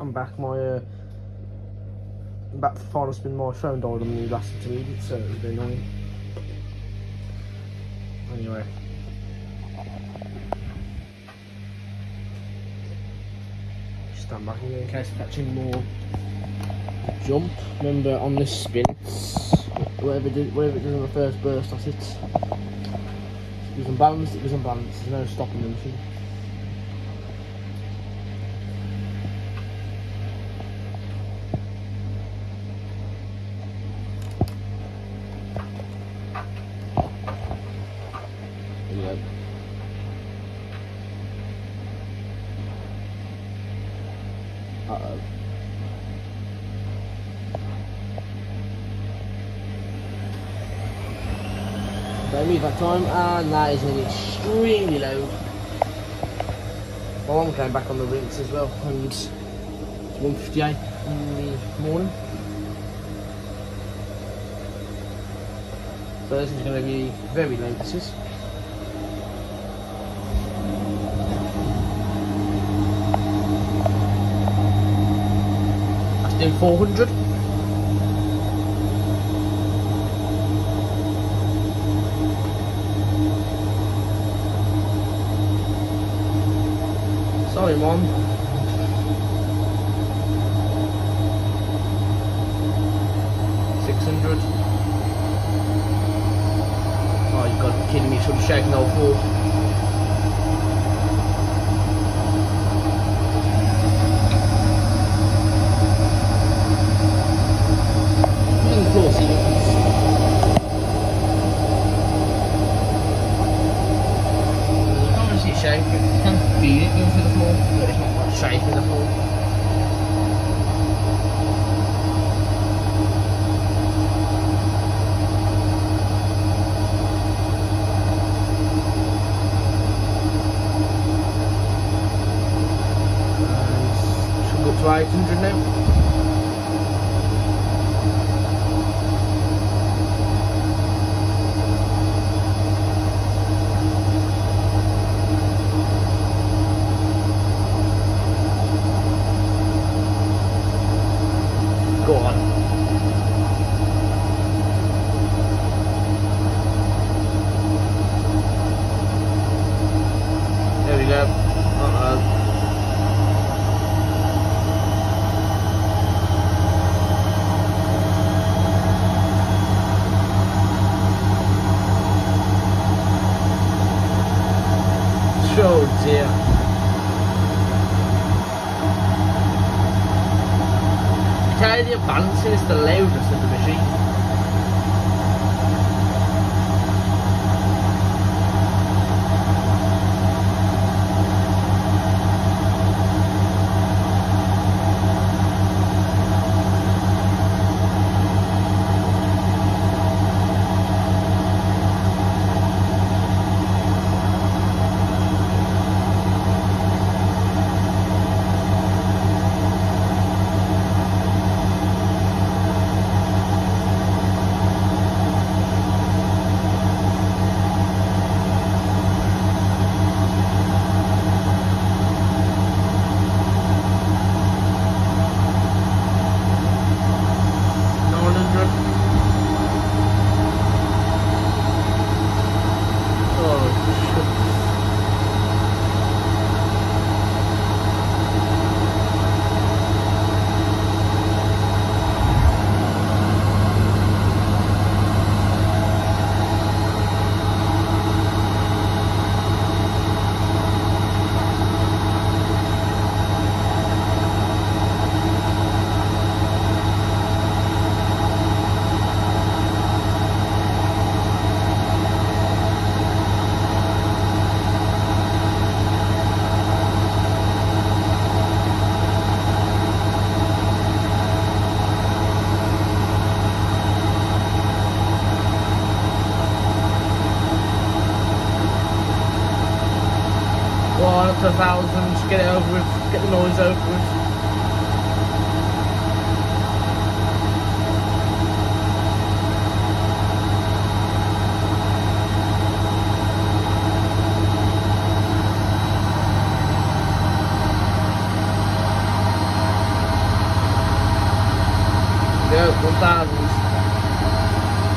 I'm back. My uh, back for final spin. My phone died on the last intermediate, so it was annoying. Anyway. Just stand back here in case I catch any more jump. Remember on this spin, whatever, whatever it does on the first burst, that's it. It goes unbalanced, it goes unbalanced. There's no stopping the machine. Uh-oh. Don't that time, and that is an extremely low. My mum came back on the rinks as well, and it's 158 in the morning. So this is going to be very low, this is. Doing 400. Sorry, Mom. Oh, you got to be kidding me! Should be shaking the whole floor. Getting close, even. You can't really see it shaking. You can feel it going through the floor, but it's not like shaking the floor. And should go up to 800 now. Go on. There we go. Uh-oh. Tell you, balancing is the loudest of the machine. Nine hundred. Oh, shit. One to a thousand, get it over with, get the noise over with. go, 1000.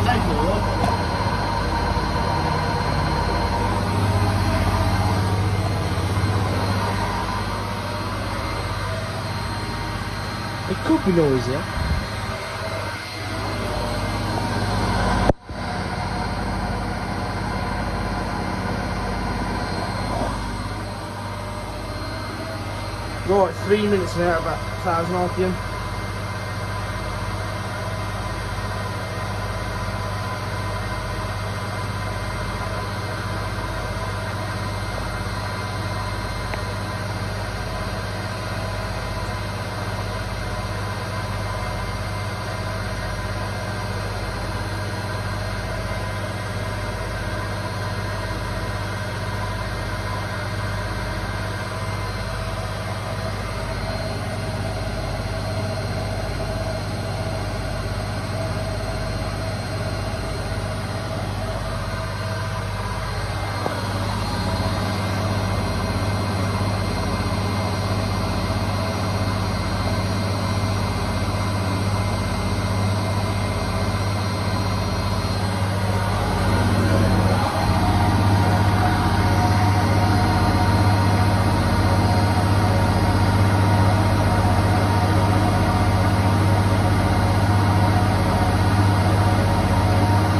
Thank you, Lord. Be noisier. Right, three minutes now, about 1000 RPM.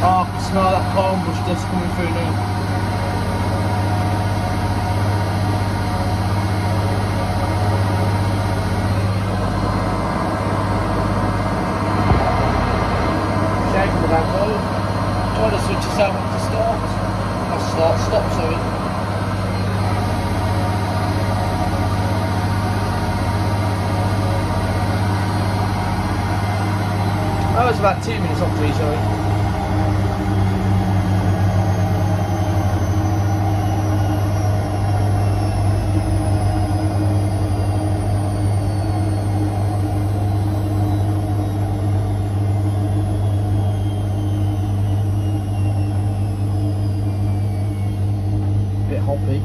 Oh, I can smell that bush dust through. Try to switch to start. Stop, sorry. That was about two minutes off three, sorry. Growling.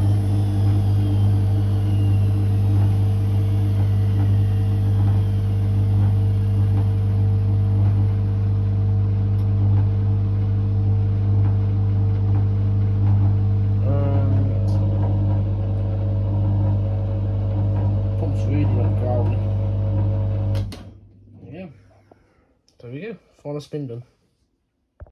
Uh, yeah. There we go. Final spin done.